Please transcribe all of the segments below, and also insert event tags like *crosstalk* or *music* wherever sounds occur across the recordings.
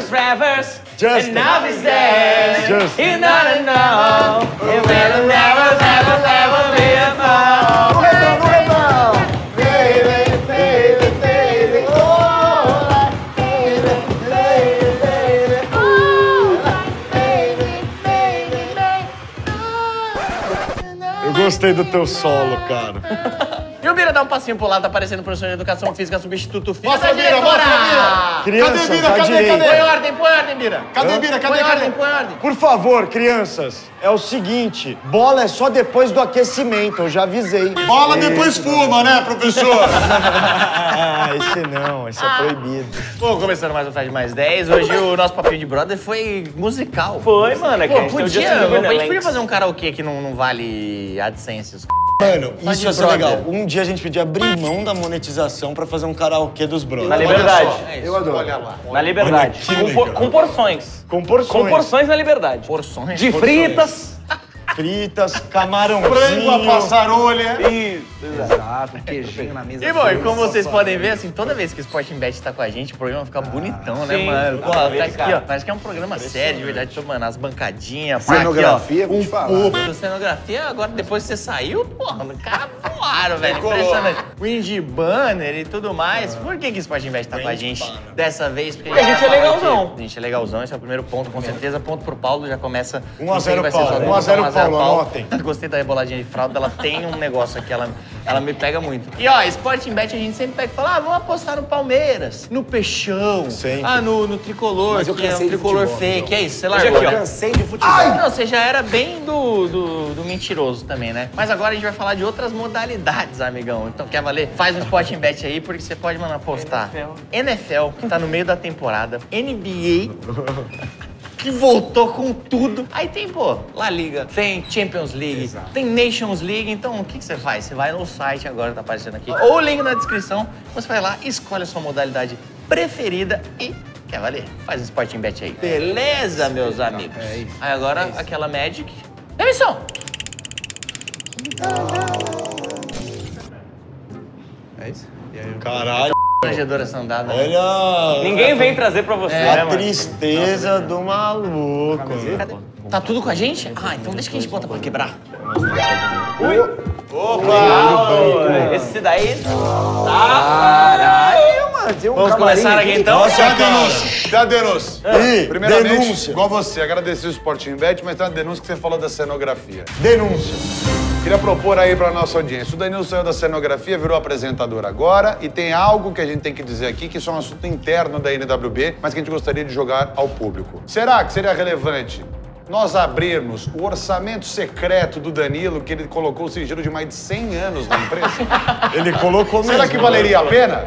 is reverse, Just and now is there. Just- You don't know. It will never, never, never be a fall. No refrão, no refrão. Baby, baby, baby, oh, baby, baby, baby, oh, baby, baby, baby. Eu gostei do teu solo, cara. *laughs* Dá um passinho pro lado, tá aparecendo o professor de educação física, substituto físico. Mostra, Bira, mostra, Bira. Crianças, Cadê, Bira? Cadê, direita. cadê? Põe ordem, põe ordem, Bira. Cadê, Bira? Cadê, põe ordem, cadê? põe ordem. Por favor, crianças, é o seguinte, bola é só depois do aquecimento, eu já avisei. Bola depois fuma, né, professor? Ah, *laughs* esse não, esse é proibido. Bom, começando mais um Fred Mais 10. Hoje o nosso papinho de brother foi musical. Foi, mano. É que a Pô, podia, a gente podia fazer um karaokê que não, não vale AdSense. os c****. Mano, Só isso ia ser brother. legal. Um dia a gente podia abrir mão da monetização pra fazer um karaokê dos brothers. Na liberdade. É isso. Eu adoro. Olha lá. Na liberdade. Com, por- com porções. Com porções. Com porções na liberdade. Porções. De fritas. Fritas, camarãozinho. Frango a passarolha. Isso, exato. Exato, um queijinho na mesa. E bom, e como vocês podem ver, assim, toda vez que o Sporting Bet tá com a gente, o programa fica bonitão, né, sim. mano? Pô, tá vez, aqui, cara. ó. Parece que é um programa sério, de verdade. Tô, mano, as bancadinhas, pá, Cenografia, aqui, ó, um pouco. Cenografia, agora depois que você saiu, porra, cara voaram, velho. Impressionante. Wind banner e tudo mais. Por que que o Sporting Bet tá com a gente dessa vez? Porque a gente é legalzão. A gente é legalzão, esse é o primeiro ponto, com certeza. Ponto pro Paulo, já começa. 1 a não sei 0 quem vai ser Paulo, sua 1 a 0 nota, Paulo, anotem. Gostei da reboladinha de fralda, ela tem um negócio aqui, ela, ela me pega muito. E ó, Sporting Bet a gente sempre pega e fala, ah, vamos apostar no Palmeiras, no Peixão, Sempre. ah, no, no Tricolor, Mas eu que é um Tricolor futebol, fake, é isso, você Hoje largou. aqui, ó. Cansei de futebol. Não, você já era bem do, do, do mentiroso também, né? Mas agora a gente vai falar de outras modalidades, amigão. Então, quer valer? Faz um Sporting Bet aí, porque você pode, mano, apostar. NFL, que tá no meio da temporada. NBA, *laughs* que voltou com tudo. Aí tem, pô, La Liga, tem Champions League, tem Nations League. Então, o que, que você faz? Você vai no site agora, tá aparecendo aqui, ou o link na descrição. Você vai lá, escolhe a sua modalidade preferida e quer valer? Faz um Sporting Bet aí. Beleza, meus amigos? Aí agora, aquela Magic. Emissão! É isso? E aí, Caralho, Protegedora sandada. olha Ninguém vem trazer pra você, né, a mano? tristeza do maluco. Tá tudo com a gente? Ah, então deixa que a gente bota pra quebrar. Esse daí. Caralho, mano. Tem um Vamos começar aqui então? Nossa, cara. denúncia. A denúncia. Ih, Primeiramente, denúncia. igual você, agradecer o Sporting Bet, mas tem uma denúncia que você falou da cenografia. Denúncia. Queria propor aí pra nossa audiência. O Danilo saiu da cenografia, virou apresentador agora, e tem algo que a gente tem que dizer aqui, que isso é um assunto interno da NWB, mas que a gente gostaria de jogar ao público. Será que seria relevante nós abrirmos o orçamento secreto do Danilo, que ele colocou o sigilo de mais de 100 anos na empresa? *laughs* Ele colocou Será mesmo, que valeria a né? pena?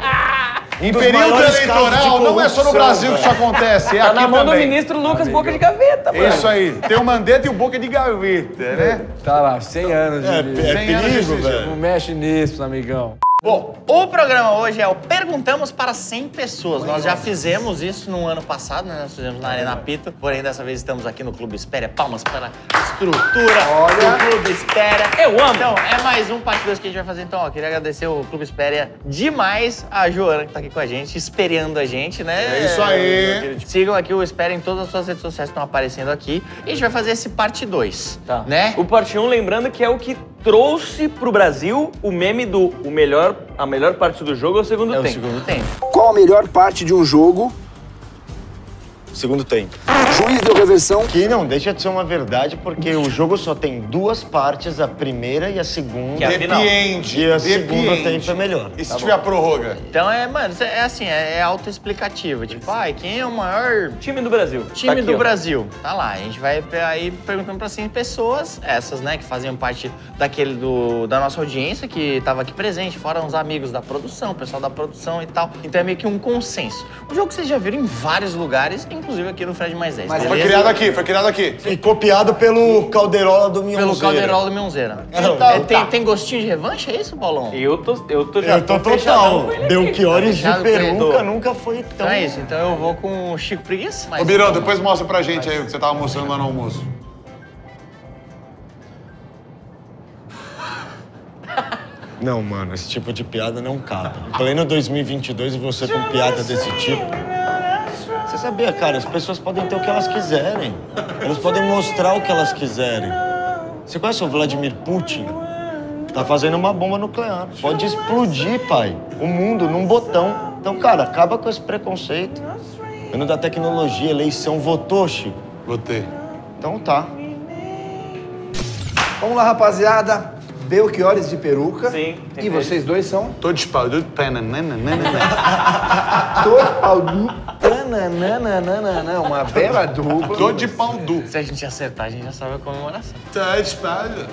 Em dos período eleitoral, não é só no Brasil que isso acontece, é Tá aqui na mão do também. ministro Lucas Boca de Gaveta, mano. Isso aí. Tem o Mandetta e o Boca de Gaveta, né? Tá lá, 100 anos É, de... é 100 anos de perigo, velho. Não mexe nisso, amigão. Bom, o programa hoje é o Perguntamos para 100 pessoas. Nós já fizemos isso no ano passado, né? Nós fizemos na Arena Pito, porém dessa vez estamos aqui no Clube Espéria. Palmas para a estrutura do Clube Espéria. Eu amo. Então, é mais um parte 2 que a gente vai fazer. Então, ó, queria agradecer o Clube Espéria demais, a Joana que tá aqui com a gente, esperando a gente, né? É isso aí. Sigam aqui o Espéria em todas as suas redes sociais que estão aparecendo aqui. E a gente vai fazer esse parte 2, Tá. né? O parte 1, lembrando que é o que trouxe pro Brasil o meme do o melhor, a melhor parte do jogo é o segundo É o tempo. segundo tempo. Qual a melhor parte de um jogo? Segundo tempo. Juiz deu reversão. Que não deixa de ser uma verdade, porque o jogo só tem duas partes, a primeira e a segunda. Que é a final. Depende. E a segunda depende. tempo é melhor. E se tiver a prorroga? Então é, mano, isso é assim, é, é autoexplicativo. Tipo, ai, quem é o maior Time do Brasil. time Tá aqui, do ó. Brasil? Tá lá. A gente vai aí perguntando pra 100 pessoas, essas, né, que faziam parte daquele do, da nossa audiência, que tava aqui presente, fora uns amigos da produção, o pessoal da produção e tal. Então é meio que um consenso. Um jogo que vocês já viram em vários lugares, inclusive aqui no Fred Mais 10. Mas foi beleza? criado aqui, foi criado aqui. E copiado pelo Calderola do Minhonzeira. Pelo Calderola do Mionzeira. Então, É, tem, tem gostinho de revanche, é isso, Paulão? Eu tô, eu tô já Eu tô fechadão total. Belchiores de peruca nunca foi tão... Então é isso. Então eu vou com o Chico Preguiça. mas- Ô, Birão, depois mostra pra gente aí o que você tava mostrando lá no almoço. *laughs* Não, mano, esse tipo de piada não cabe. Em pleno 2022 e você com piada desse tipo... Você sabia, cara, as pessoas podem ter o que elas quiserem. Elas podem mostrar o que elas quiserem. Você conhece o Vladimir Putin? Tá fazendo uma bomba nuclear. Pode explodir, pai, o mundo num botão. Então, cara, acaba com esse preconceito. Ano da tecnologia, eleição, votou, Chico? Votei. Então tá. Vamos lá, rapaziada. Belchiores de peruca. Sim, E vocês dois são Tô de espalda. Todo pau du. Tananana, uma bela dupla. Tô de pau du. Se a gente acertar, a gente já sabe a comemoração. Tá de espalda.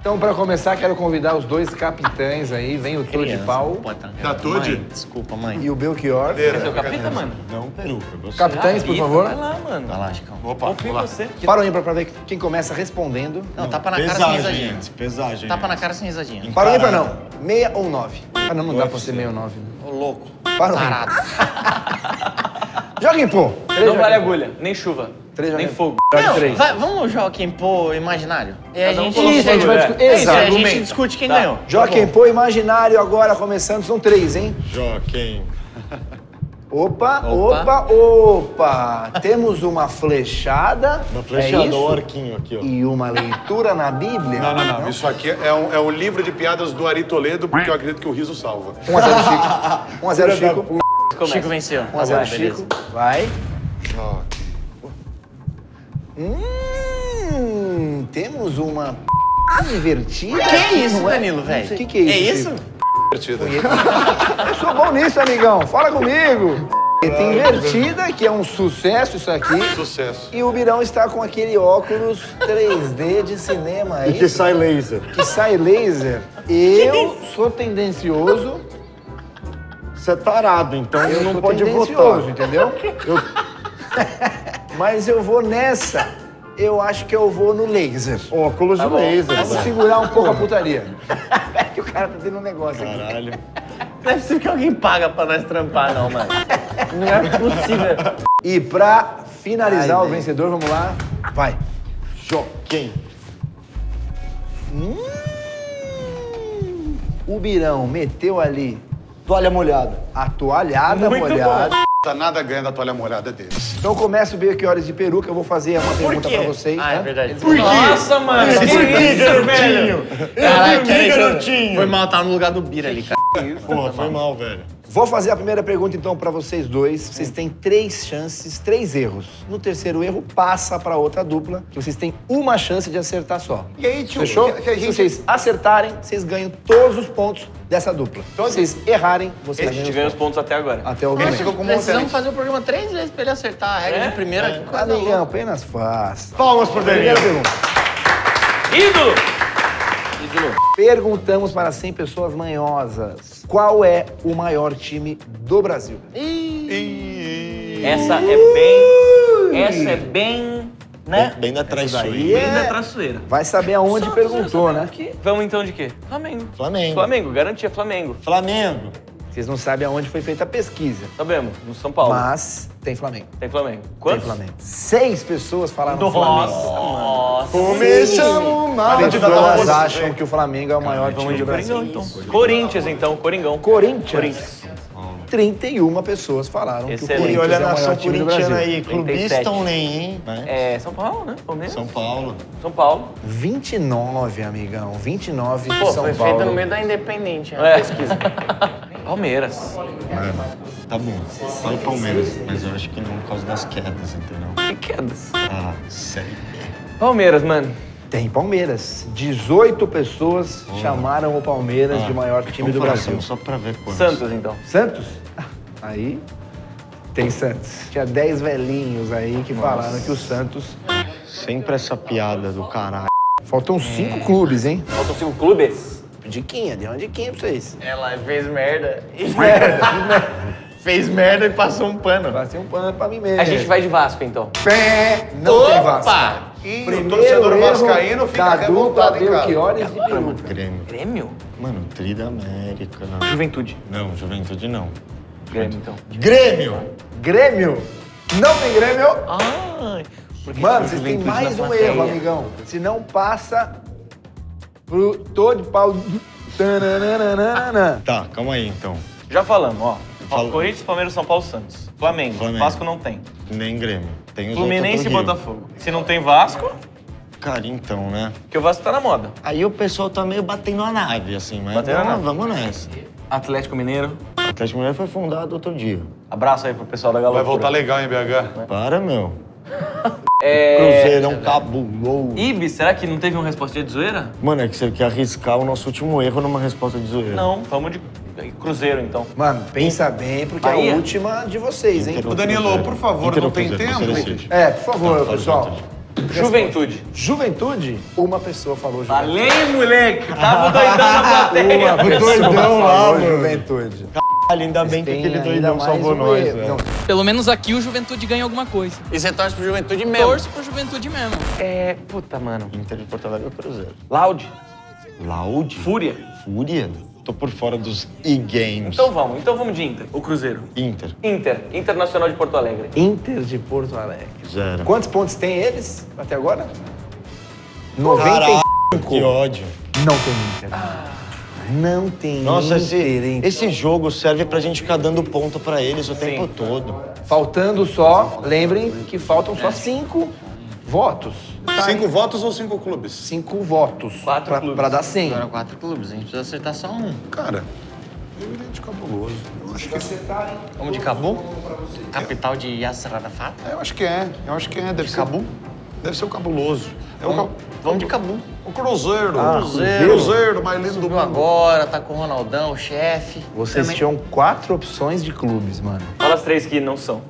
Então, pra começar, quero convidar os dois capitães aí. Vem o Tô de Criança, Pau pode Tá Toad? Mãe, Desculpa, mãe. e o Belchior. Seu capita, mano? Não, peruca. Você. Capitães, por favor. Vai lá, mano. Vai lá, Chicão. Opa, Confio em vamos lá. você. Para o ímpar pra ver quem começa respondendo. Não, tapa na cara sem Pesagem, risadinha. antes, pesagem. Tapa na cara sem risadinha. Para o ímpar não. Meia ou nove? Ah, não, não dá pra ser meia ou nove. né? Louco. Para o Tarado. *laughs* Joga em pô. Três Não joga vale em pô. agulha, nem chuva, Três nem joga- fogo. Joga em Não, três. vai- vamos Joaquim Pô imaginário. E a Cada um gente... Isso, a gente vai discutir. É isso, a Exato. gente discute quem Tá. ganhou. Joaquim Pô imaginário agora começando. São três, hein? Joaquim. Opa, Opa. opa, opa. *laughs* Temos uma flechada. Uma é flechada, isso? o arquinho aqui, ó. E uma leitura na Bíblia. Não, não, não. Isso aqui é um, é um livro de piadas do Ari Toledo, porque eu acredito que o riso salva. 1x0 Chico. *laughs* 1x0 Chico. Chico venceu. 1x0 Vai, Chico. Vai. Joaquim. Hum, temos uma p... invertida. Que isso, Não é? Danilo, Não velho? O que, que é isso? É isso? Chico? Divertido. *laughs* Eu sou bom nisso, amigão. Fala comigo. Tem invertida, que é um sucesso isso aqui. Sucesso. E o Birão está com aquele óculos 3D de cinema aí. E que sai laser. que sai laser. Eu sou tendencioso. Você é tarado, então Eu não sou pode tendencioso, votar. entendeu? *laughs* Mas eu vou nessa. Eu acho que eu vou no laser. Óculos de laser. Vamos segurar um pouco a putaria. É *laughs* que o cara tá tendo um negócio aqui. Caralho. Não é possível que alguém paga pra nós trampar, não, mano. Não é possível. E pra finalizar Ai, o vencedor, vamos lá. Vai. Joaquim. Hum, o Birão meteu ali Toalha molhada. a toalhada Muito molhada. Tá nada ganha da toalha molhada deles. Então começa o Belchiores de peruca. Eu vou fazer uma pergunta quê? pra vocês. Ah, é né? verdade. Nossa, mano. Que isso, velho? Caralho, vi, que é isso? garotinho. Foi mal, tava no lugar do Bira ali, cara. Porra, foi mal, velho. Vou fazer a primeira pergunta então pra vocês dois. Vocês têm três chances, três erros. No terceiro erro, passa pra outra dupla, que vocês têm uma chance de acertar só. E aí, tio, Fechou? que- que a Se gente- vocês acertarem, vocês ganham todos os pontos dessa dupla. Se vocês errarem, vocês A gente ganham ganha os os pontos até agora. Até o momento. ficou com um Precisamos fazer o programa três vezes pra ele acertar a regra É? de primeira. Que coisa Amigão, louca. apenas faz. Palmas pro Primeira Danilo. pergunta. Ídolo! Perguntamos para 100 pessoas manhosas. Qual é o maior time do Brasil? Essa é bem... Essa é bem... Né? Bem da traiçoeira. daí Bem é- da traçoeira. Vai saber aonde perguntou, né? Vamos então de quê? Flamengo. Flamengo. Flamengo, garantia Flamengo. Flamengo. Vocês não sabem aonde foi feita a pesquisa. Sabemos, no São Paulo. Mas tem Flamengo. Tem Flamengo. Tem Quantos? Flamengo. Seis pessoas falaram Flamengo. Nossa. Começamos mal. As pessoas acham que o Flamengo é o maior time do Brasil. Coringão, então. Corinthians, então. Coringão. Corinthians. Corinthians. 31 pessoas falaram que o Excelente. E Corinthians olha é a o maior time do Brasil. aí. Clubista 37. ou nem, hein? É São Paulo, né? Palmeiras. São Paulo. São Paulo. 29, amigão. 29 de Pô, São foi Paulo. feita no meio da Independente, É. né? Pesquisa. *laughs* Palmeiras. Tá bom. Fala Palmeiras, mas eu acho que não por causa das quedas, entendeu? Que quedas. Ah, sério. Palmeiras, mano. Tem Palmeiras. 18 pessoas chamaram o Palmeiras de maior time do Brasil. Só pra ver quantos. Santos, então. Santos? Aí tem Santos. Tinha 10 velhinhos aí que falaram que o Santos. Sempre essa piada do caralho. Faltam cinco clubes, hein? Faltam cinco clubes. Diquinha, dei uma diquinha pra vocês. Ela fez merda. E *laughs* merda. fez merda e passou um pano. Passei um pano pra mim mesmo. A gente vai de Vasco, então. Pé, não tem Vasco. Opa! E o Primeiro torcedor erro vascaíno fica revoltado em casa. Belchiores de Peru. Grêmio. Grêmio? Mano, Tri da América. Juventude. Não, Juventude não. Grêmio, então. Grêmio! Grêmio. Não tem Grêmio? Ai. porque Mano, vocês têm mais um plateia. erro, amigão. Se não passa pro todo de pau. Tananana. Tá, calma aí então. Já falamos, ó. Ó, Fala- Corinthians, Palmeiras, São Paulo, Santos. Flamengo. Flamengo. Vasco não tem. Nem Grêmio. Tem os Fluminense e outros do Rio. Botafogo. Se não tem Vasco, Cara, então, né? que o Vasco tá na moda. Aí o pessoal tá meio batendo a nave, assim, mas Batendo a vamos, nave. vamos nessa. Atlético Mineiro. O Atlético Mineiro foi fundado outro dia. Abraço aí pro pessoal da Galo. Vai voltar legal em BH. Para, meu. É... Cruzeirão cabuloso. Ibis, será que não teve uma respostinha de zoeira? Mano, é que você quer arriscar o nosso último erro numa resposta de zoeira. Não, vamos de Cruzeiro então. Mano, pensa bem, porque é Bahia. a última de vocês, hein? Ô, Danilo, por favor, Inter não tem tempo? É, por favor, pessoal. Juventude. Juventude. Juventude, uma pessoa falou Juventude. Falei, moleque! Tava doidão na plateia. *laughs* Uma pessoa doidão lá, mano. Juventude. Ainda bem que aquele doidão salvou um nós, velho. Pelo menos aqui o Juventude ganha alguma coisa. E você torce pro Juventude mesmo. Torço pro Juventude mesmo. É, puta, mano. Inter de Porto Alegre ou Cruzeiro? Loud. Laude? Fúria. Fúria? Tô por fora dos e-games. Então vamos, então vamos de Inter. O Cruzeiro. Inter. Inter, Internacional de Porto Alegre. Inter de Porto Alegre. Zero. Quantos pontos tem eles até agora? Caralho, 95. que ódio. Não tem Inter. Não tem Nossa, esse, esse jogo serve pra gente ficar dando ponto pra eles o Sim. tempo todo. Faltando só, lembrem que faltam só cinco votos. Cinco votos ou cinco clubes? Cinco votos. Quatro pra, clubes. pra dar 100. Agora quatro clubes, a gente precisa acertar só um. Cara, evidente cabuloso. Eu acho que, Vamos de Cabu? Capital de Yasser Arafat? eu acho que é. Eu acho que é. Deve ser. Cabu? Deve ser o cabuloso. É o, Vamos, de Cabu. o Cruzeiro. Ah, Cruzeiro. Cruzeiro, mais lindo do mundo. agora, tá com o Ronaldão, o chefe. Vocês Também- tinham quatro opções de clubes, mano. Fala as três que não são.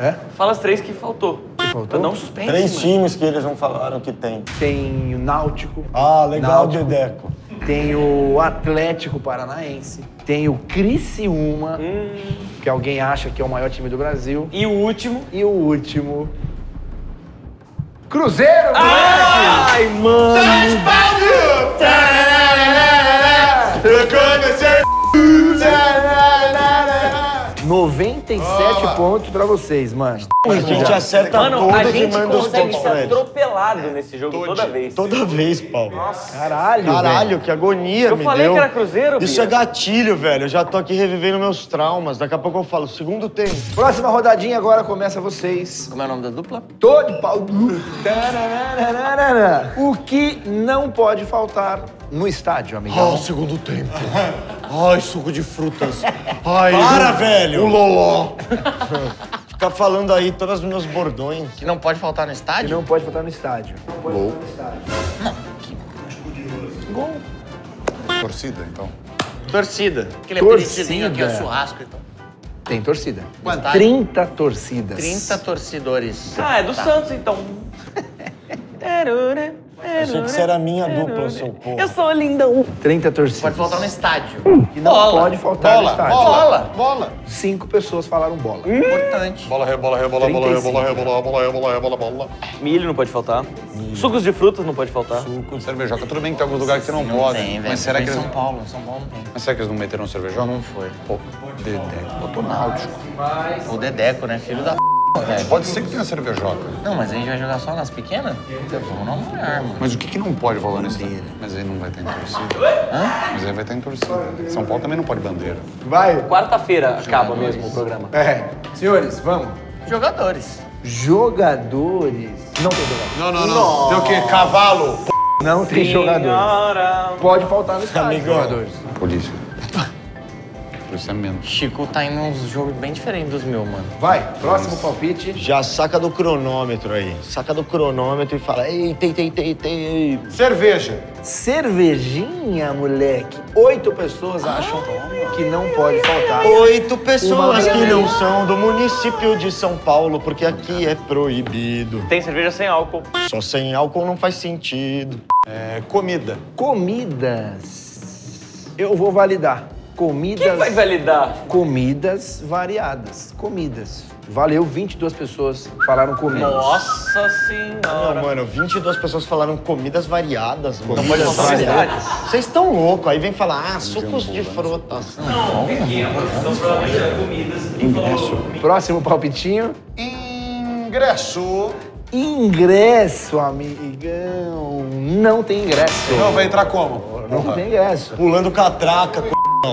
É? Fala as três que faltou. Que faltou? Não suspense, Três mano. times que eles não falaram que tem. Tem o Náutico. Ah, legal, Náutico. Dedeco. Tem o Atlético Paranaense. Tem o Criciúma, que alguém acha que é o maior time do Brasil. E o último. E o último. Cruzeiro! Ai, mano! moleque! 97 pontos pra vocês, mano. A gente acerta Mano, todos a e gente manda os consegue pontos ser atropelado nesse jogo toda vez. Toda vez, Paulo. Caralho, Caralho, velho. que agonia Eu me falei deu. que era Cruzeiro, Isso Bia. é gatilho, velho. Eu já tô aqui revivendo meus traumas. Daqui a pouco eu falo, segundo tempo. Próxima rodadinha agora começa vocês. Como é o nome da dupla? Tô de pau. *laughs* Tararararara. O que não pode faltar no estádio, amigão? segundo tempo. *laughs* Ai, suco de frutas. *laughs* Ai, Para, velho. O loló. *laughs* Ficar falando aí todos os meus bordões. Que não pode faltar no Que estádio? não pode faltar no estádio. Torcida, então. Torcida. Aquele Torcida. aperidinho aqui, ó, churrasco. Então. Tem torcida. Quantas? 30 torcidas. 30 torcedores. Ah, é do Santos, então. Achei que você era a minha dupla, seu porra. Eu sou lindão. 30 torcidas. Pode faltar no estádio. Que não Bola. pode faltar no Bola, estádio. bola, bola. Cinco pessoas falaram bola. Importante. Bola, rebola, rebola, bola, 35. rebola, rebola, bola, rebola, rebola, bola. Milho não pode faltar. Sucos de frutas não pode faltar. Suco, cervejoca. Tudo bem que tem alguns lugares que você não, Não pode. tem, velho. mas será que em eles... São Paulo? São Paulo não tem. Mas será que eles não meteram cervejoca? Não foi. Pô, Dedé, botou náutico. O Dedeco, né? Filho da p, Pode ser que tenha cervejoca. Não, mas a gente vai jogar só nas pequenas? Vamos na maior, mano. Mas o que, que não pode rolar nesse Mas aí não vai ter em torcida. Mas aí vai ter em torcida. São Paulo também não pode bandeira. Vai. Quarta-feira acaba mesmo o programa. É. Senhores, vamos. Jogadores. Jogadores. Não tem jogador. Não, não, não. Tem o quê? Cavalo? Não tem jogadores. Pode faltar no estádio. Amigão. Jogadores. Polícia. É menos. Chico tá indo uns jogos bem diferentes dos meus, mano. Vai, próximo palpite. Já saca do cronômetro aí. Saca do cronômetro e fala, ei, tei, tei, tei, tei. Cerveja. Cervejinha, moleque. Oito pessoas acham que não pode faltar. Oito pessoas que não são do município de São Paulo, porque aqui é proibido. Tem cerveja sem álcool. Só sem álcool não faz sentido. É, comida. Comidas. Eu vou validar. Comidas. Quem vai validar? Comidas variadas. Comidas. Valeu, 22 pessoas falaram comidas. Nossa Não, senhora. mano, 22 pessoas falaram comidas variadas. Mano. Comidas Não pode ser. variadas. Vocês estão loucos. Aí vem falar, ah, sucos de frutas. Próximo palpitinho. Ingresso. Ingresso, amigão. Não tem ingresso. Não, vai entrar como? Não tem ingresso. Pulando catraca,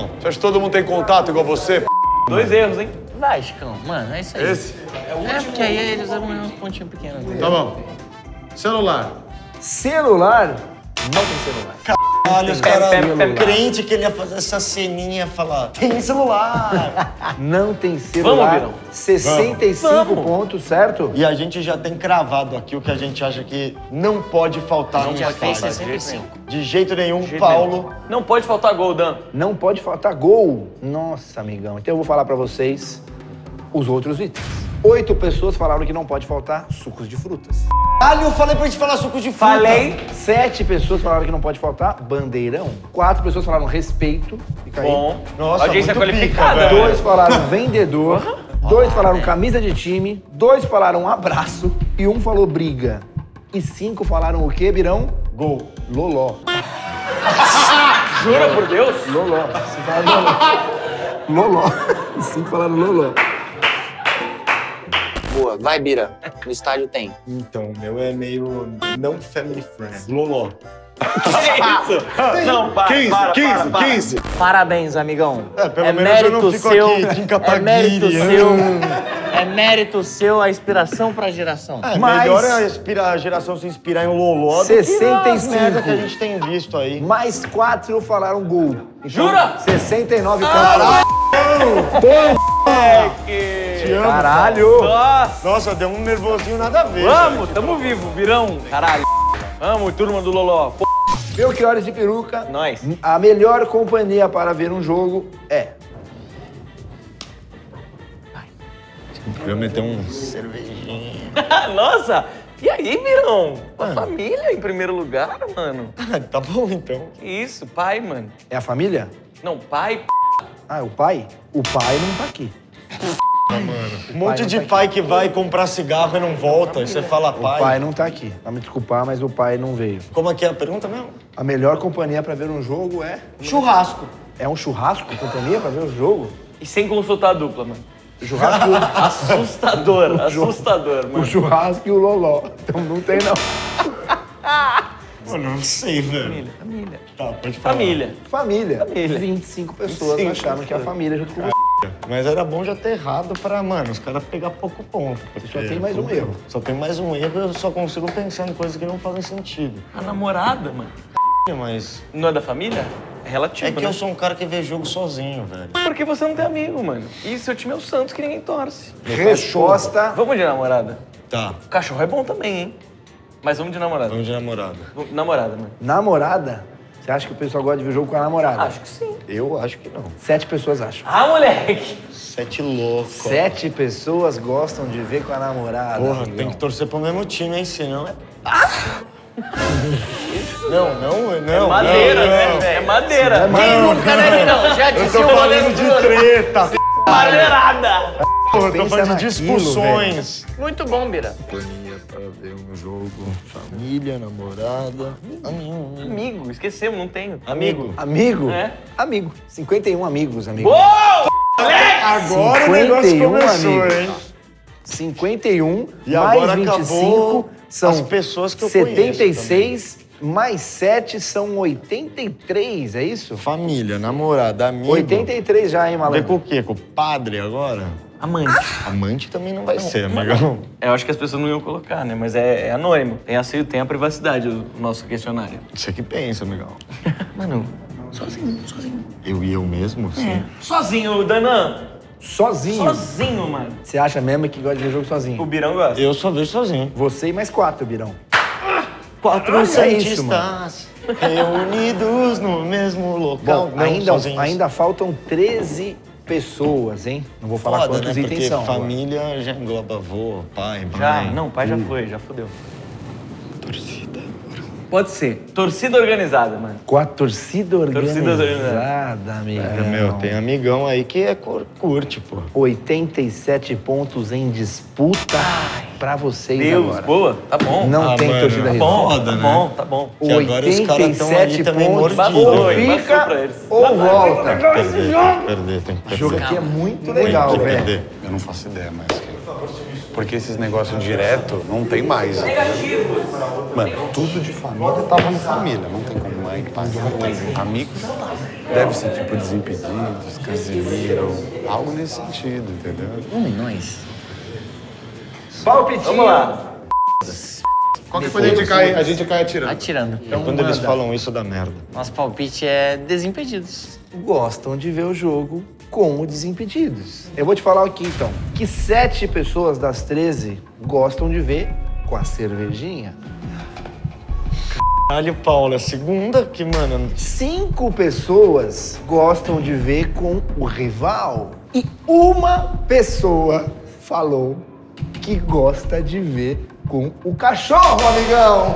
c... Você acha que todo mundo tem contato igual você? p***? Dois erros, hein? Vai, Chicão. Mano, é isso aí. Esse? É, porque aí eles vão uns pontinhos pequenos. Tá bom. Celular. Celular? Não tem celular. Olha, os caras crente que ele ia fazer essa ceninha e falar, tem celular. *laughs* Não tem celular. Vamos, Virão. 65 pontos, certo? e a gente já tem cravado aqui o que a gente acha que não pode faltar no Já fez estádio. 65. De jeito nenhum, Paulo. Não pode faltar gol, Dan. Não pode faltar gol. Nossa, amigão. Então eu vou falar pra vocês os outros itens. Oito pessoas falaram que não pode faltar sucos de frutas. Caralho, eu falei pra gente falar suco de fruta. Falei. Sete pessoas falaram que não pode faltar bandeirão. Quatro pessoas falaram respeito. Fica aí. Bom. Nossa, Audiência muito qualificada. pica. Dois falaram vendedor. Dois falaram camisa de time. Dois falaram abraço. E um falou briga. E cinco falaram o quê, Birão? Gol. Loló. *laughs* Jura por Deus? Loló. Loló. E cinco falaram Loló. *laughs* Boa, vai, Bira. No estádio tem. Então, o meu é meio não family friend. Loló. *laughs* Que isso? Não, para, 15, para, 15, para, para. 15. Parabéns, amigão. É, pelo menos eu não fico aqui de é mérito seu. É mérito seu a inspiração pra geração. É, Mas- melhor é a, inspira- a geração se inspirar em Loló do que 65. merda que a gente tem visto aí. Mais quatro falaram gol. Então, Jura? 69 pontos. Te amo, Caralho! Nossa, Nossa, deu um nervosinho nada a ver. vamos, tamo vivo, virão. Caralho. Vamos, turma do Loló. Pô, Belchiores de peruca. Nós. A melhor companhia para ver um jogo é. Eu meter um cervejinha. *laughs* Nossa, e aí, virão? A família em primeiro lugar, mano. tá bom então. Que isso, pai, mano. É a família? Não, pai, p... Ah, o pai? O pai não tá aqui. *laughs* Um monte de tá pai que vai comprar cigarro e não volta. E você fala O pai. pai não tá aqui. Vai me desculpar, mas o pai não veio. Como é que é a pergunta mesmo? A melhor companhia para ver um jogo é. Churrasco. É um churrasco companhia para ver o jogo? E sem consultar a dupla, mano. *laughs* O churrasco. Assustador, assustador, o mano. churrasco e o loló. Então não tem, não. *laughs* Eu não sei, velho. Família, família. Tá, pode falar. Família. Família. Família. 25 pessoas 25 acharam que é a família junto com você. Mas era bom já ter errado pra, mano, os caras pegar pouco ponto. porque Só tem mais um erro. Só tem mais um erro eu só consigo pensar em coisas que não fazem sentido. A namorada, mano. Mas Não é da família? É relativo, é que né? eu sou um cara que vê jogo sozinho, velho. Porque você não tem amigo, mano. E seu time é o Santos que ninguém torce. Resposta. Vamos de namorada. Tá, O cachorro é bom também, hein? Mas vamos de namorada. vamos de namorada. Namorada, mano. Namorada? Você acha que o pessoal gosta de ver jogo com a namorada? Acho que sim. Eu acho que não. Sete pessoas acham. Ah, moleque! Sete louco. Sete pessoas gostam de ver com a namorada. Porra, amigão. tem que torcer pro mesmo time, hein? Senão é. não, não, não. É madeira, não, né, não. velho? É madeira. Quem nunca, né, Virão? Já Eu disse tô o falando de treta. Madeirada! Porra, eu tô falando de discussões. Muito bom, Bira. Pra ver um jogo, família, namorada. Amigo. Amigo, esquecemos, não tenho. Amigo. Amigo? É? Amigo. 51 amigos, amigo. Agora o negócio 51 começou, amigos. hein? 51 E mais agora 25 acabou são as pessoas que eu 76 mais 7 são 83, é isso? Família, namorada, amigo. 83 já, hein, Vê malandro? com o quê? Com o padre agora? Amante. Amante também não vai ser, amigão. Eu acho que as pessoas não iam colocar, né? Mas é, é anônimo. Tem a, tem a privacidade do nosso questionário. Você que pensa, amigão. *laughs* Mano, sozinho, sozinho. Eu e eu mesmo, sim. Sozinho, Danã. Sozinho. Sozinho, mano. Você acha mesmo que gosta de ver jogo O sozinho? Birão gosta. Eu só vejo sozinho. Você e mais quatro, Birão. Quatro Olha isso, cientistas reunidos no mesmo local. Bom, Não, ainda, sozinhos. ainda faltam 13 pessoas, hein? Não vou falar Foda, quantos né? itens Porque são. agora. família já engloba avô, pai, mãe. Já, não, pai já foi, já fudeu. Torcida. Pode ser. Torcida organizada, mano. Com a torcida Torcida organizada, amigão. É, meu, tem amigão aí que é cur- curte, pô. 87 pontos em disputa. Pra vocês Deus, agora. boa. Tá bom. Não Ah, tem mano, torcida tá rival. bom, foda, tá né? bom, tá bom. Que agora os caras tão ali 87 também pontos, mordidos. ou fica ou volta. Tem que perder, tem que perder, tem que O perder. jogo aqui é muito legal, Tem que velho. perder. Eu não faço ideia mais. cara. Porque esses negócios direto não tem mais. Mano, tudo de família tava no família. Não tem como mãe, pai, amigos. Deve ser tipo Desimpedidos, Casimiro, algo nesse sentido, entendeu? Hum, nós. Palpitinho. Vamos lá. Qualquer coisa a gente cai, a gente cai atirando. Atirando. Então Quando eles manda. falam isso, dá merda. Nosso palpite é Desimpedidos. Gostam de ver o jogo com o Desimpedidos. Eu vou te falar aqui, então, que sete pessoas das 13 gostam de ver com a cervejinha. Caralho, Paulo, é a segunda que, mano. Cinco pessoas gostam de ver com o rival. E uma pessoa falou que gosta de ver com o cachorro, amigão.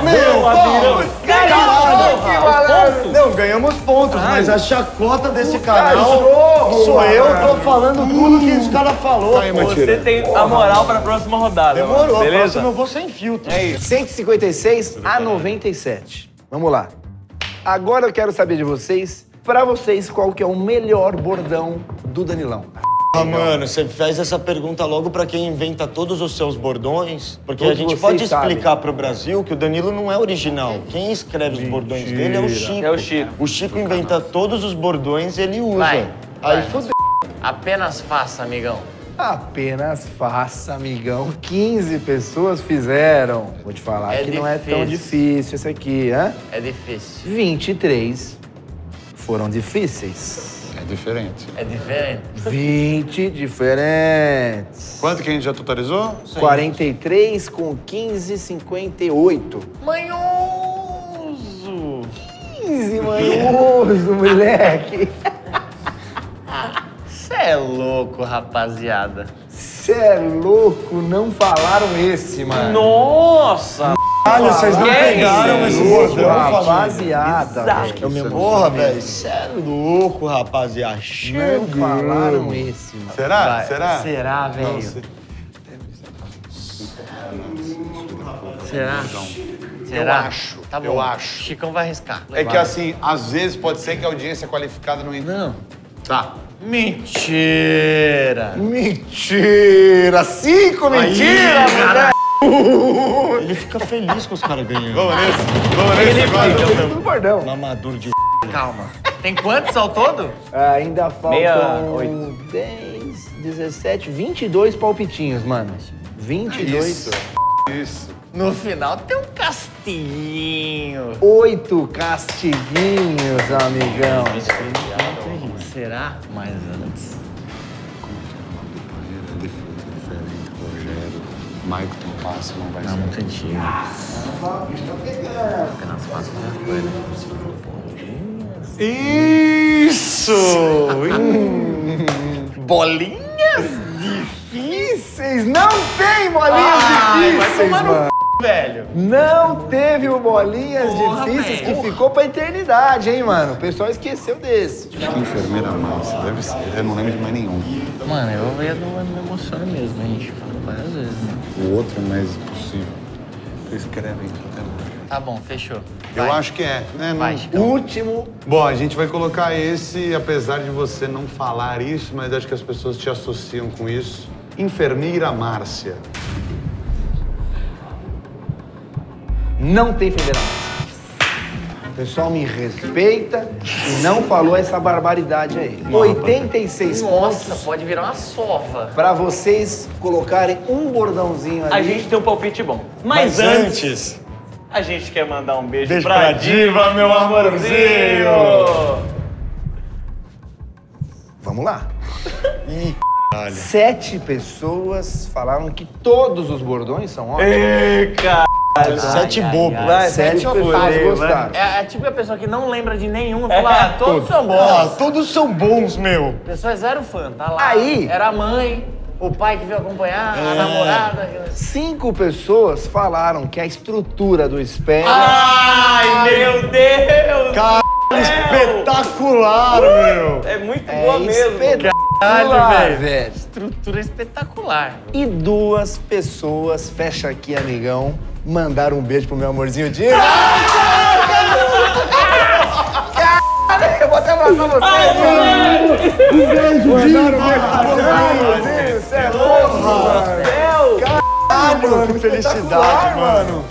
Meu, Paulo, caralho, que malandro. Não, ganhamos pontos, mas a chacota desse canal cachorro, sou eu, tô falando tudo que os caras falou. Tá aí. Matira. Você tem a moral pra próxima rodada. Demorou, mano. Beleza? próxima eu vou sem filtro. É isso. 156 a 97. Vamos lá. Agora eu quero saber de vocês, pra vocês, qual que é o melhor bordão do Danilão? Ah, mano, você fez essa pergunta logo pra quem inventa todos os seus bordões, porque Todos a gente pode sabem. explicar pro Brasil que o Danilo não é original. Quem escreve os bordões dele é o Chico. É o Chico. O Chico inventa todos os bordões e ele usa. Vai, Aí vai. fudeu. Apenas faça, amigão. Apenas faça, amigão. 15 pessoas fizeram. Vou te falar É que não é tão difícil. difícil esse aqui, hã? É difícil. 23 foram difíceis. É diferente. É diferente. 20 diferentes. Quanto que a gente já totalizou? 43 com 15, 58. Manhoso! 15, manhoso, moleque. Cê é louco, rapaziada. Cê é louco, não falaram esse, mano. Nossa! Caralho, vocês não pegaram esse bordão, rapaziada. velho. Porra, velho, cê é louco, rapaziada. Não Chegou. falaram esse, mano. Será? Vai. Será? Será, velho? Será? Será? acho, Tá bom. eu acho. Chicão vai arriscar. É que assim, às vezes pode ser que a audiência qualificada não entre. Não. Tá. Mentira! Mentira! Cinco mentiras, moleque! Ele fica feliz com os caras ganhando. Vamos nesse? Vamos nesse agora? Tudo bordão. Mamador de Calma. Tem quantos ao todo? Ainda Meia, faltam oito. 10, 17, 22 palpitinhos, mano. 22. Isso. Isso. No final tem um castilhinho. Oito castiguinhos, amigão. Será? Mas antes. Maicon tem passe, não vai Não, ser. muito antigo. Apenas faço uma coisa. Isso! *laughs* Bolinhas? Difíceis! Não tem bolinhas Ai, vai difíceis, tomar no mano. Velho. Não teve o bolinhas Porra, difíceis velho. que ficou pra eternidade, hein, mano? O pessoal esqueceu desse. Acho que enfermeira massa, deve ser. Eu não lembro de mais nenhum. Mano, eu ia não me emociona mesmo, a gente falou várias vezes, né? O outro é mais impossível. Escrevem até mais. Tá bom, fechou. Eu Vai. acho que é. né? Vai. Último. Bom, a gente vai colocar esse, apesar de você não falar isso, mas acho que as pessoas te associam com isso. Enfermeira Márcia. Não tem federação. O pessoal me respeita e não falou essa barbaridade aí. 86 Nossa, pontos pode virar uma sova. pra vocês colocarem um bordãozinho ali. A gente tem um palpite bom. Mas, Mas antes, antes, a gente quer mandar um beijo, Beijo pra, pra Diva, meu amorzinho! Vamos lá. *laughs* Sete pessoas falaram que todos os bordões são ótimos. Cara! Sete ai, bobos. ai. Vai, Sete sete pessoas foi, gostaram. É a típica pessoa que não lembra de nenhum e fala, ah, todos são bons. Ah, todos são bons, meu. A pessoa é zero fã, tá lá. Aí- Era a mãe, o pai que veio acompanhar, a namorada. Cinco pessoas falaram que a estrutura do espelho Ai, meu Deus! Caralho, espetacular, meu. É muito é boa mesmo. Espetacular, velho. Estrutura espetacular. E duas pessoas, fecha aqui, amigão, mandaram um beijo pro meu amorzinho Diego. Caralho, eu vou até mandar você. Um beijo, um meu amorzinho, você é louco, mano. Caralho, que felicidade, mano.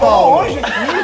Hoje aqui,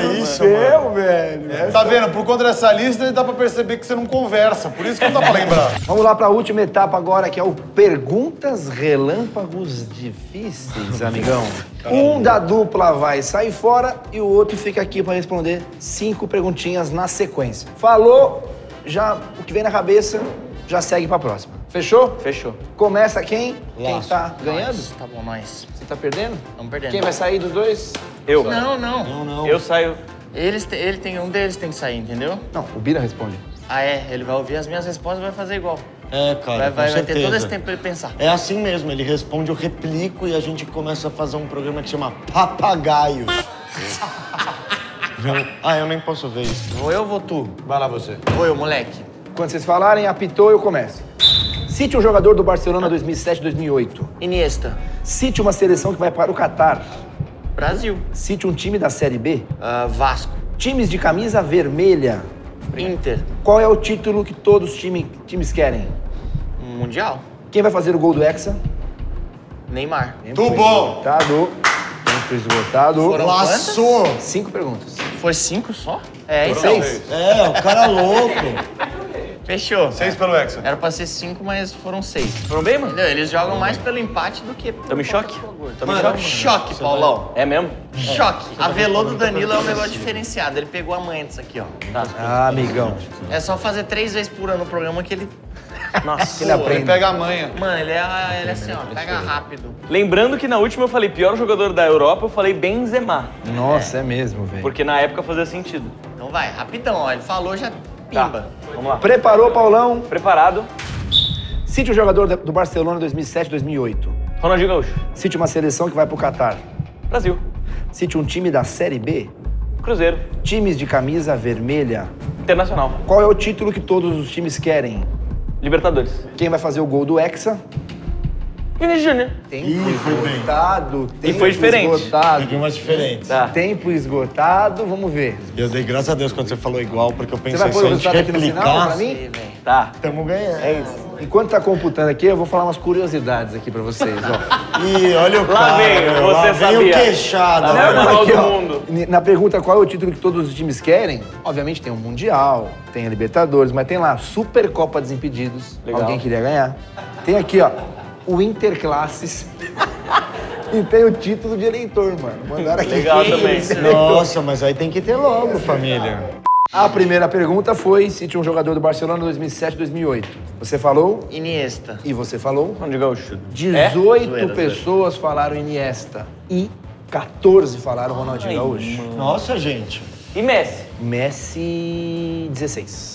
foda isso, meu, velho. Tá vendo? Por conta dessa lista, dá pra perceber que você não conversa. Por isso que não dá pra lembrar. *laughs* Vamos lá para a última etapa agora, que é o Perguntas Relâmpagos Difíceis, amigão. Um da dupla vai sair fora e o outro fica aqui para responder cinco perguntinhas na sequência. Falou, já o que vem na cabeça, já segue para a próxima. Fechou? Fechou. Começa quem? Quem tá ganhando? Nós. Tá bom, nós. Você tá perdendo? Estamos perdendo. Quem vai sair dos dois? Eu. Não, não. Não, não. Eu saio. Eles te- ele tem, um deles tem que sair, entendeu? Não, o Bira responde. Ah, é. Ele vai ouvir as minhas respostas e vai fazer igual. É, cara, Vai, com vai, vai ter todo esse tempo pra ele pensar. É assim mesmo, ele responde, eu replico e a gente começa a fazer um programa que chama Papagaios. Não- Ah, eu nem posso ver isso. Vou eu, vou tu. Vai lá você. Vou eu, moleque. Quando vocês falarem, apitou, eu começo. Cite um jogador do Barcelona 2007-2008. Iniesta. Cite uma seleção que vai para o Catar. Brasil. Cite um time da Série B. Ah, Vasco. Times de camisa vermelha. Inter. Qual é o título que todos os time, times querem? Mundial. Quem vai fazer o gol do Hexa? Neymar. Tempo Tu bom. Esgotado. Tempo esgotado. Foram Laçou! Cinco perguntas. Foi cinco só? É, então. Seis? É, o cara louco. Fechou. Seis pelo Hexa. Era pra ser cinco, mas foram seis. Foram bem, mano? Entendeu? Eles jogam mais pelo empate do que pelo Tamo em choque? Tamo em Mano, choque? choque, Paulão. É mesmo? Choque. A velô do Danilo é um negócio diferenciado. Ele pegou a manha disso aqui, ó. Ah, amigão. É só fazer três vezes por ano o programa que ele. *laughs* Nossa. Ele Ele aprende. pega a manha. Mano, ele é, ele é assim, ó. Pega rápido. Lembrando que na última eu falei pior jogador da Europa, eu falei Benzema. Nossa, é, mesmo, velho. Porque na época fazia sentido. Então vai, rapidão, ó. Ele falou, já Tá, vamos lá. Preparou, Paulão? Preparado. Cite um jogador do Barcelona 2007-2008. Ronaldinho Gaúcho. Cite uma seleção que vai pro Catar. Brasil. Cite um time da Série B. Cruzeiro. Times de camisa vermelha. Internacional. Qual é o título que todos os times querem? Libertadores. Quem vai fazer o gol do Hexa? Vinícius Júnior. Tempo Ih, foi bem. esgotado. Tempo foi diferente. Esgotado. Peguei umas diferentes. Tá. Tempo esgotado, vamos ver. Eu dei graças a Deus quando você falou igual, porque eu Você pensei, vai se pôr a o gente resultado aqui no final pra replicar, mim? Tá. tamo ganhando. É isso. Enquanto tá computando aqui, eu vou falar umas curiosidades aqui pra vocês, ó. *laughs* Ih, olha o Lá cara, vem, meu, você lá vem o queixada. Lá velho. Manual Aqui, do ó. mundo. Na pergunta qual é o título que todos os times querem, obviamente tem o Mundial, tem a Libertadores, mas tem lá Supercopa Desimpedidos. Legal. Alguém queria ganhar. Tem aqui, ó, o Interclasses. *laughs* e tem o título de eleitor, mano. Mandaram aqui. Legal também. Nossa, mas aí tem que ter logo, família. A primeira pergunta foi cite um jogador do Barcelona 2007-2008. Você falou Iniesta. e você falou. Ronaldinho Gaúcho. 18 Zoeira, pessoas falaram Iniesta e 14 falaram Ronaldinho Gaúcho. Nossa, gente. E Messi. Messi 16.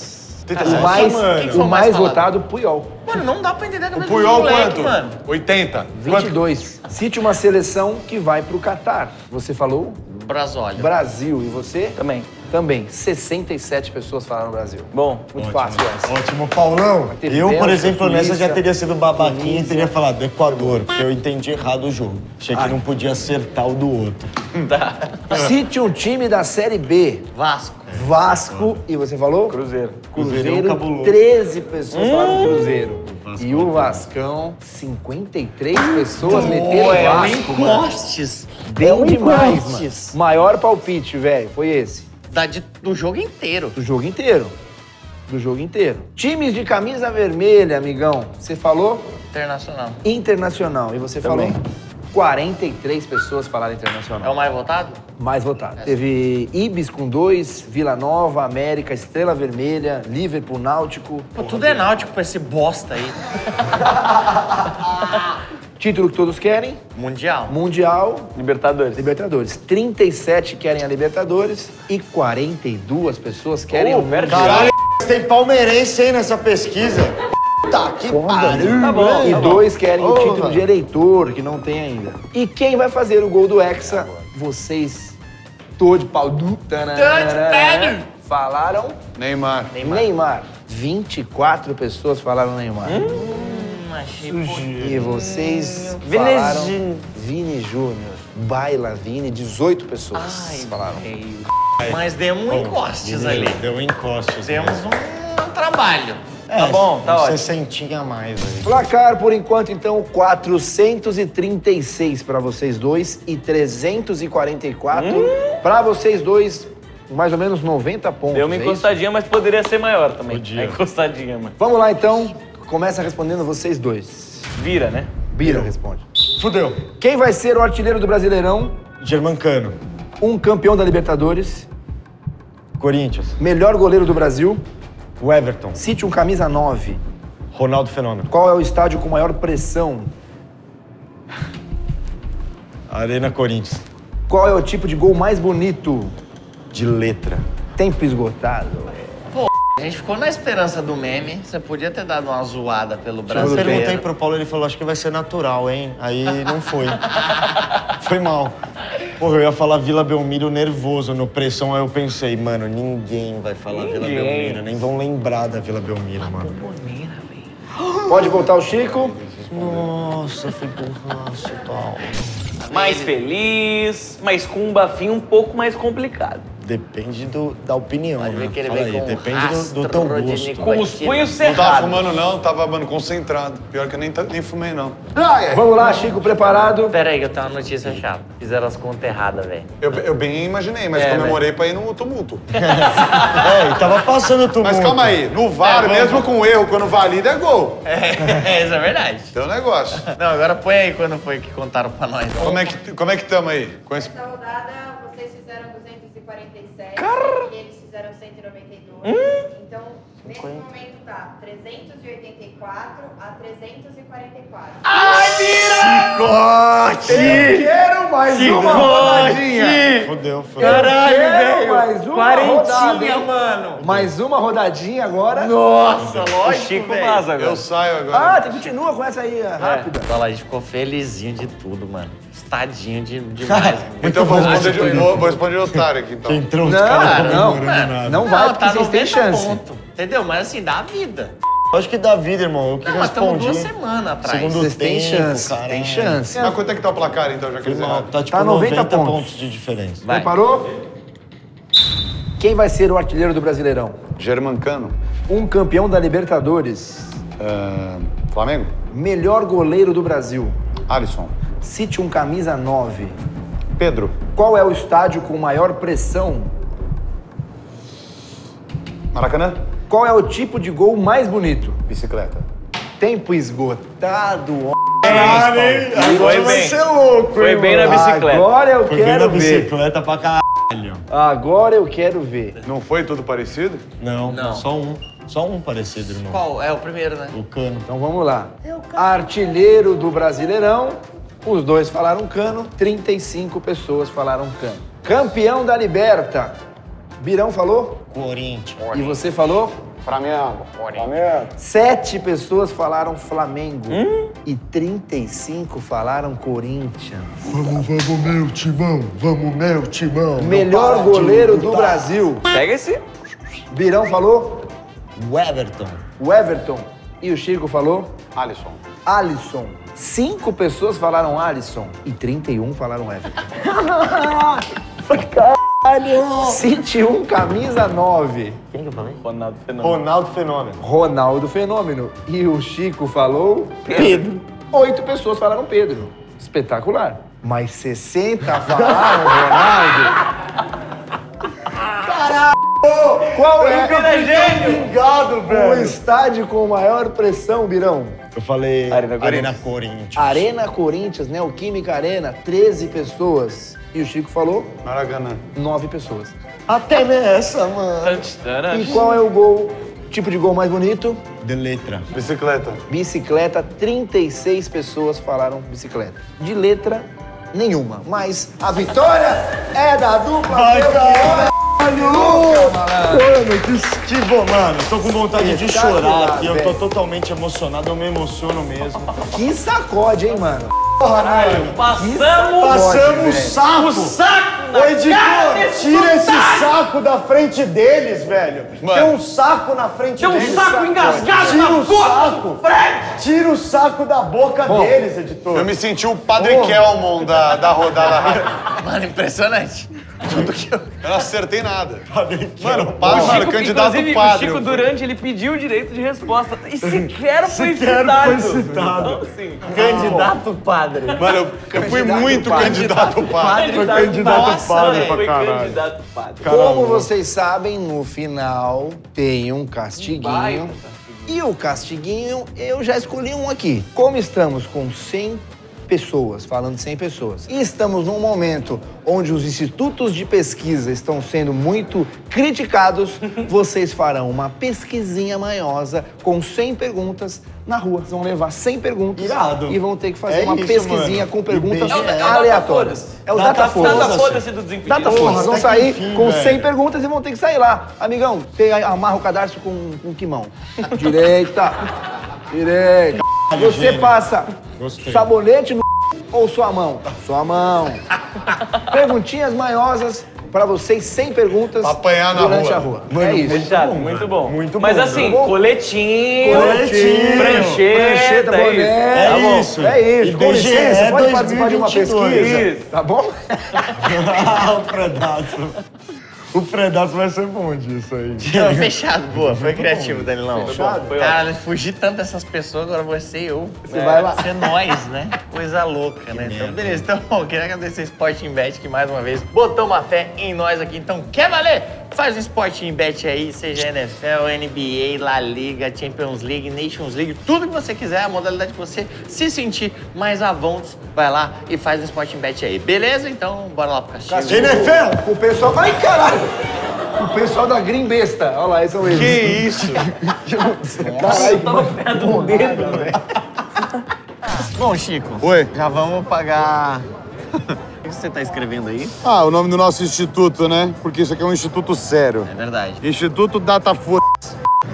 O 37. mais, mano. Quem o o mais mais falado? votado, Puyol. Mano, não dá pra entender a cabeça Puyol moleque, quanto? mano. 80. Quanto? 22. Cite uma seleção que vai pro Catar. Você falou Brasólia. Brasil e você? Também. Também. 67 pessoas falaram Brasil. Bom. Muito fácil essa. Ótimo, Paulão. Teve Eu, por Bélgica, exemplo, nessa Suíça, já teria sido babaquinha e teria falado Equador, porque eu entendi errado o jogo. Achei que não podia acertar o do outro. Cite um time da Série B. Vasco. Vasco e você falou? Cruzeiro. Cruzeiro, cabuloso. 13 pessoas falaram Cruzeiro. E o Vascão, 53 pessoas meteram é Vasco, encostes. Bem demais, encostes. mano. Maior palpite, velho, foi esse. Da, de- do jogo inteiro. Do jogo inteiro. Do jogo inteiro. Times de camisa vermelha, amigão. Você falou Internacional. internacional. E você Também. falou 43 pessoas falaram É internacional. o mais votado? Mais votado. Teve Ibis com dois, Vila Nova, América, Estrela Vermelha, Liverpool, Náutico. Pô, tudo é náutico pra esse bosta aí. *laughs* Título que todos querem, Mundial. Mundial, Libertadores. Libertadores. 37 querem a Libertadores e 42 pessoas querem Oh, o. Mundial. Caralho, tem palmeirense aí nessa pesquisa. Tá que pariu, Tá bom. E dois querem o Porra. título de eleitor, que não tem ainda. E quem vai fazer o gol do Hexa? Vocês, tô de pau do... tananana, Falaram Neymar. Neymar. 24 pessoas falaram Neymar. Hum, achei E vocês Vini falaram Júnior. Vini Júnior. Baila Vini, 18 pessoas Ai, falaram. velho. Mas demos um encostes ali. Deu encostes. Demos um trabalho. É, Tá bom, tá ótimo. sessentinha a mais aí. Placar, por enquanto, então, 436 para vocês dois e 344 para vocês dois, mais ou menos 90 pontos. Deu uma é encostadinha, mas poderia ser maior também. Podia. A encostadinha, mano. Vamos lá, então. Começa respondendo vocês dois. Vira, né? Bira responde. Fudeu. Quem vai ser o artilheiro do Brasileirão? Germancano. Um campeão da Libertadores, Corinthians. melhor goleiro do Brasil, O Everton. cite um camisa 9. Ronaldo Fenômeno. Qual é o estádio com maior pressão? Arena Corinthians. Qual é o tipo de gol mais bonito? De letra. Tempo esgotado. A gente ficou na esperança do meme. Você podia ter dado uma zoada pelo Eu Brasil. perguntei pro Paulo, ele falou, acho que vai ser natural, hein? Aí não foi. *laughs* foi mal. Porra, eu ia falar Vila Belmiro nervoso no pressão, aí eu pensei, mano, ninguém vai falar Vila Ninguém. Belmiro, nem vão lembrar da Vila Belmiro, mano. Pode voltar o Chico. Nossa, foi burraço tal. Mais feliz, mas com um bafinho um pouco mais complicado. Depende do, da opinião, Pode ver né? que ele Fala aí, com um depende do, do teu de gosto. Com os punhos Não tava cerrados. fumando, não, tava, mano, concentrado. Pior que eu nem, nem fumei, não. Vamos lá, Chico, preparado. Pera aí que eu tenho uma notícia chata. Fizeram as contas erradas, velho. Eu, eu bem imaginei, mas É, comemorei pra ir no tumulto. *laughs* É, e tava passando tumulto. Mas calma aí, no VAR, É, mesmo com erro, quando valida, é gol. É, *laughs* isso é verdade. Tem um negócio. Não, agora põe aí quando foi que contaram pra nós. Como é que como é que tamo aí? Com esse... Nessa rodada, 247 e eles fizeram 192. Então, nesse momento tá 384 a 344. Quero mais uma rodadinha. Fudeu, fudeu. Quero mais uma rodada, hein? mano. Mais uma rodadinha agora. Nossa, O lógico, Chico velho. vaza agora. Eu saio agora. Ah, tem- continua com essa aí, rápida. Olha lá, a gente ficou felizinho de tudo, mano. Estadinho de, demais. *laughs* então vou responder, de, vou, vou responder de otário aqui, então. Entrou os Não, caras não, comemorando nada. Não vai, porque tá vocês têm 90 chance. ponto. Entendeu? Mas assim, dá vida. Acho que dá vida, irmão. Eu que Não, mas estamos duas semanas atrás. Segundo Vocês tempo, chance, caralho. tem chance. Mas quanto é que tá o placar, então, já que eles erraram? tá tipo Tá 90 90, pontos. pontos. de diferença. Vai. Preparou? Quem vai ser o artilheiro do Brasileirão? Germancano. Um campeão da Libertadores. Ah, Flamengo? Melhor goleiro do Brasil. Alisson. Cite um camisa 9. Pedro. Qual é o estádio com maior pressão? Maracanã? Qual é o tipo de gol mais bonito? Bicicleta. Tempo esgotado. Caralho, hein? Foi bem. louco, Foi bem na bicicleta. Agora eu Foi bem na quero ver. bicicleta pra caralho. Agora eu quero ver. Não foi tudo parecido? Não, Não. só um. Só um parecido, irmão. Qual? É o primeiro, né? O cano. Então vamos lá. Artilheiro do Brasileirão. Os dois falaram cano, 35 pessoas falaram cano. Campeão da Liberta. Birão falou? Corinthians. E você falou? Flamengo. Flamengo. Sete pessoas falaram Flamengo. E 35 falaram Corinthians. Vamos, vamos, meu timão. Vamos, meu timão. Melhor goleiro do Brasil. Pega esse. Birão falou? O Everton. O Everton. E o Chico falou? Alisson. Alisson. Cinco pessoas falaram Alisson e 31 falaram Everton. *laughs* Caralho! Cite um camisa 9. Quem que eu falei? Ronaldo Fenômeno. Ronaldo Fenômeno. Ronaldo Fenômeno. E o Chico falou Pedro. Oito pessoas falaram Pedro. Espetacular. Mas 60 falaram Ronaldo. Caralho! Qual é Obrigado, o estádio com maior pressão, Birão? Eu falei Arena Arena Corinthians. Arena Corinthians, Neoquímica Arena, 13 pessoas. E o Chico falou Maracanã. 9 pessoas. Até nessa, mano. E qual é o gol, tipo de gol mais bonito? De letra. Bicicleta. Bicicleta, 36 pessoas falaram bicicleta. De letra, nenhuma. Mas a vitória é da dupla Belchior. Mano, que, que bom, mano. Tô com vontade de chorar aqui. Eu tô totalmente emocionado. Eu me emociono mesmo. Que sacode, hein, mano? Passamos Passamos Passamos o saco. o saco Ô, editor, tira esse saco da frente deles, velho. Tem um saco na frente Tem um deles. saco engasgado Tira na o boca saco. Tira o saco da boca deles, editor. Eu me senti o Padre Porra. Kelmon da, da rodada. *laughs* Mano, impressionante. Tudo que eu... Eu não acertei nada. Mano, O padre, mano, Chico, candidato inclusive, padre. O Chico Durante, ele pediu o direito de resposta. E sequer foi Sequer citado. foi citado. Então, assim, Candidato padre. Mano, eu, eu fui muito candidato padre. Foi candidato Nossa, padre pra foi caralho. candidato padre. Como vocês sabem, no final tem um castiguinho. E o castiguinho, eu já escolhi um aqui. Como estamos com 100 pessoas, falando de 100 pessoas, e estamos num momento onde os institutos de pesquisa estão sendo muito criticados, *laughs* vocês farão uma pesquisinha manhosa com 100 perguntas na rua. Vocês vão levar 100 perguntas Irado. e vão ter que fazer É uma isso, pesquisinha mano. com perguntas BGE. aleatórias. É o Data Data Foda-se. Foda-se. foda-se do desimpedido. Data Force, vão sair enfim, com velho. 100 perguntas e vão ter que sair lá. Amigão, você amarra o cadarço com, com que mão? *laughs* Direita. Direita. Você passa sabonete no ou sua mão? Sua mão. *laughs* Perguntinhas manhosas pra vocês, 100 perguntas Pra apanhar na durante rua. a rua. é isso. Fechado, muito bom. Muito Mas bom, assim, bom. coletinho, Coletinho, prancheta, Prancheta, é boné. isso. Tá bom. isso. É isso, com licença, pode participar de uma 2022. pesquisa, Isso. tá bom? *laughs* ah, o pedaço. O pedaço vai ser bom disso aí. *laughs* Não, fechado, *laughs* boa. Foi criativo, Danilão. Fechado? Foi Cara, fugir tanto dessas pessoas, agora você e eu. Você vai lá. Ser nós, né? Coisa louca, né? Então, beleza. Então, bom, queria agradecer o Sporting Bet que mais uma vez botou uma fé em nós aqui. Então, quer valer? Faz um Sporting Bet aí, seja NFL, NBA, La Liga, Champions League, Nations League, tudo que você quiser, a modalidade que você se sentir mais à vontade, vai lá e faz um Sporting Bet aí. Beleza? Então, bora lá pro castigo. NFL! O pessoal. Ai, caralho! O pessoal da Green Besta. Olha lá, esses são eles. Que isso? *laughs* Caralho, Tava perto do dedo. Bom, Chico. Oi. Já vamos pagar. O que você tá escrevendo aí? Ah, o nome do nosso instituto, né? Porque isso aqui é um instituto sério. É verdade. Instituto Data Foda.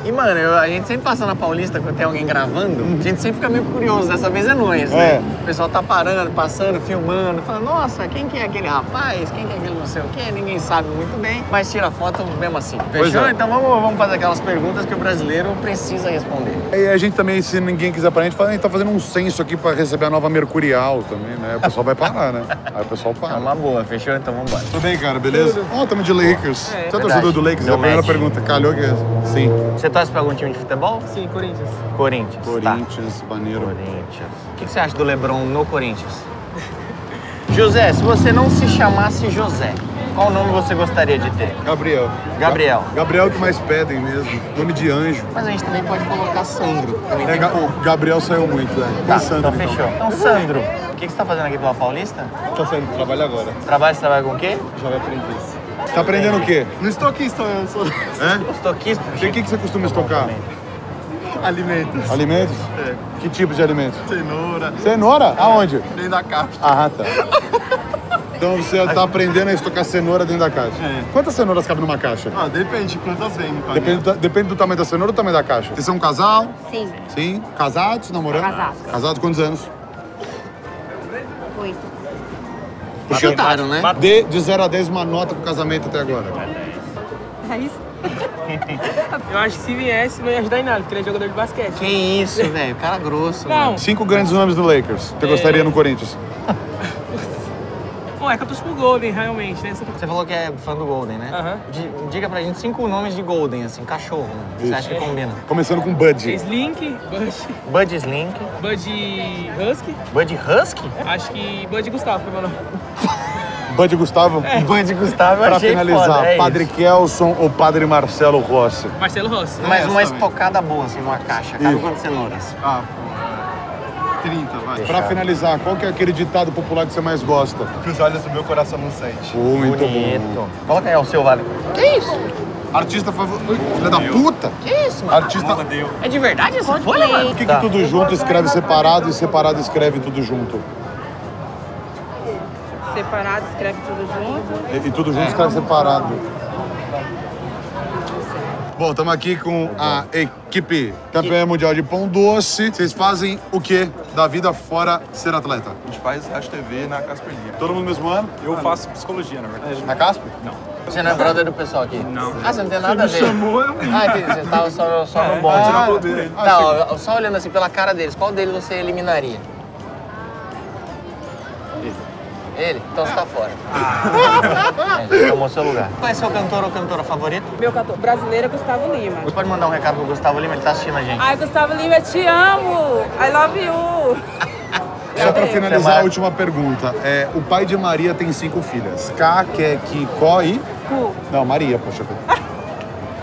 E, mano, eu- a gente sempre passa na Paulista quando tem alguém gravando, a gente sempre fica meio curioso. Dessa vez é nós, É. né? O pessoal tá parando, passando, filmando, falando, nossa, quem que é aquele rapaz? Quem que é aquele não sei o quê? Ninguém sabe muito bem, mas tira foto mesmo assim. Fechou? é. Então vamos, vamos fazer aquelas perguntas que o brasileiro precisa responder. E a gente também, se ninguém quiser parar, a gente fala, a gente tá fazendo um censo aqui pra receber a nova Mercurial também, né? O pessoal vai parar, né? Aí o pessoal É para. uma boa, fechou? Então vamos embora. Tudo bem, cara, beleza? Ó, tamo de Lakers. Você é torcedor do Lakers? É a primeira pergunta. Calhou que é. Sim. Você torce pra algum time de futebol? Sim, Corinthians. Corinthians. Tá. Corinthians, maneiro. Corinthians. O que você acha do Lebron no Corinthians? *laughs* José, se você não se chamasse José, qual nome você gostaria de ter? Gabriel. Gabriel. Gabriel que mais pedem mesmo. Nome de anjo. Mas a gente também pode colocar Sandro. Também É, Ga- pouco. Gabriel saiu muito, né? Tá, Pensando. então fechou. Então, Sandro, o que que você tá fazendo aqui pela Paulista? Tô saindo do trabalho agora. Trabalha, você trabalha com o quê? Jovem aprendiz. Você tá aprendendo o quê? No estoquista, eu sou É? Estoquista. O que, que você costuma estocar? alimentos. Alimentos? É. Que tipo de alimentos? Cenoura, Cenoura? Aonde? dentro da caixa. Ah, tá. Então você tá aprendendo a estocar cenoura dentro da caixa. É. Quantas cenouras cabem numa caixa? Ah, depende de quantas vem. no Depende, da- depende do tamanho da cenoura ou do tamanho da caixa. Vocês são um casal? Sim, Sim. Casados, namorando? Casados. Casados quantos anos? oito. Chutaram, né? Dê de 0 a 10 uma nota pro casamento até agora. É isso? *laughs* Eu acho que se viesse, não ia ajudar em nada, porque ele é jogador de basquete. Que isso, velho. Cara grosso, Não, mano. Cinco grandes nomes do Lakers. Você gostaria no Corinthians? *laughs* pô, é que eu torço pro Golden, realmente, né? Só- Você falou que é fã do Golden, né? Aham. Di- Diga pra gente cinco nomes de Golden, assim, cachorro. Né? Você acha que combina? Começando com Bud. Slink, Bud, Bud Slink. Bud Husky, Bud Husky? acho que Bud Gustavo foi meu nome. *laughs* Bud Gustavo. Bud Gustavo eu Pra achei finalizar, foda, é Padre isso. Kelson ou Padre Marcelo Rossi? Marcelo Rossi. Mas uma essa também. estocada boa, assim, numa caixa. Cabe quantas cenouras? Ah, pô, é 30, vai. Pra finalizar, qual que é aquele ditado popular que você mais gosta? Que os olhos do meu coração não sente. Muito Bonito. Coloca aí o seu vale. Artista favorito. Filha da puta! Que isso, mano? Artista. É de verdade essa folha, mano? Por que, que tudo junto escreve separado e separado escreve tudo junto? Separado, escreve tudo junto. E, e tudo junto escreve separado. Bom, estamos aqui com a equipe campeã mundial de pão doce. Vocês fazem o quê da vida fora ser atleta? A gente faz Rádio TV na Casper Libra. Todo mundo no mesmo ano? Eu faço psicologia, na verdade. Na Casper? Você não é brother do pessoal aqui? Não. Ah, você não tem nada a ver. Ah, entendi. Você tava só, só no É, bonde. tirar o poder. Tá, ó, só olhando assim pela cara deles, qual deles você eliminaria? Ele? Então você tá fora. *laughs* É, já tomou seu lugar. Qual é seu cantor ou cantora favorito? Meu cantor brasileiro é Gustavo Lima. Você pode mandar um recado pro Gustavo Lima, ele tá assistindo a gente. Ai, Gustavo Lima, eu te amo! I love you! *laughs* Só pra Você finalizar a última pergunta. É, o pai de Maria tem cinco filhas. K, que, que, Có e... Cu. Não, Maria, poxa. *laughs*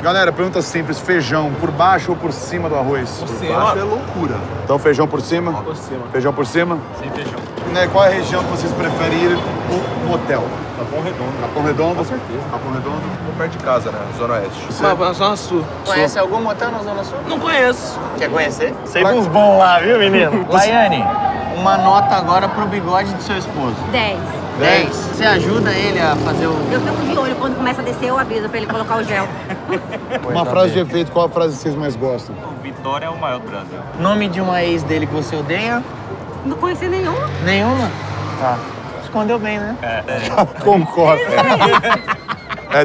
Galera, pergunta simples. Feijão por baixo ou por cima do arroz? Por Baixo é loucura. Então feijão por cima? Por cima. Feijão por cima? Sem feijão. Né, qual é a região que vocês preferem ir no motel? Capão Redondo. Capão Redondo? Com certeza. Capão Redondo? Tô perto de casa, né? Zona Oeste. Mas na Zona Sul. Conhece algum motel na Zona Sul? Não conheço. Quer conhecer? Sempre uns bons lá, viu, menino? Laiane, uma nota agora pro bigode do seu esposo. 10. 10. Você ajuda ele a fazer o... Eu fico de olho, quando começa a descer, eu aviso pra ele colocar o gel. *laughs* Uma frase de efeito, qual a frase que vocês mais gostam? Vitória é o maior do Brasil. Nome de uma ex dele que você odeia? Não conheci nenhum. Nenhuma? Tá. Escondeu bem, né? *laughs* Concordo. É, *laughs*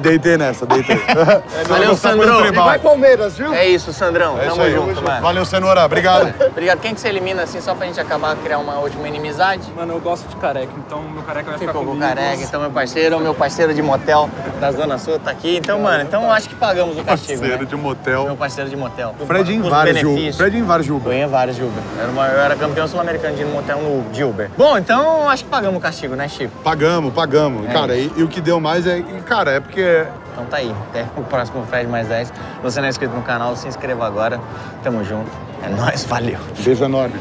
deitei nessa, deitei. *laughs* Valeu, Sandrão. Vai Palmeiras, viu? É isso, Sandrão. É isso Tamo aí. junto, mano. Valeu, Cenoura. Obrigado. Obrigado. Quem que você elimina assim, só pra gente acabar, criar uma última inimizade? Mano, eu gosto de careca, então meu careca vai ficar Ficou com o comigo. careca, então meu parceiro, meu parceiro de motel da Zona Sul tá aqui. Então, mano, então acho que pagamos o castigo, Parceiro né? de motel. Meu parceiro de motel. Fred em vários de Uber. Fred em vários de Eu Uber. ia vários Uber. Era uma- eu era campeão sul-americano de ir no motel no, de Uber. Bom, então acho que pagamos o castigo, né, Chico? Pagamos, pagamos. É cara, e, e o que deu mais é... Cara, é porque... Então tá aí. Até o próximo Fred mais 10. Se você não é inscrito no canal, se inscreva agora. Tamo junto. É nóis, valeu. Beijo enorme.